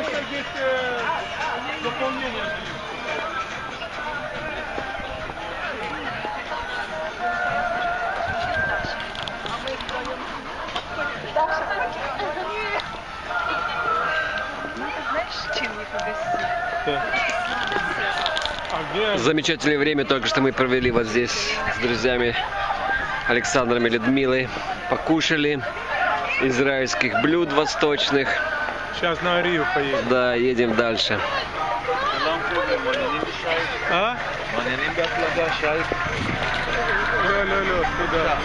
еще есть э, дополнение. Замечательное время только что мы провели вот здесь с друзьями Александром и Людмилой. Покушали израильских блюд восточных. Сейчас на Рию поедем. Да, едем дальше. А? Алло, алло, алло, куда?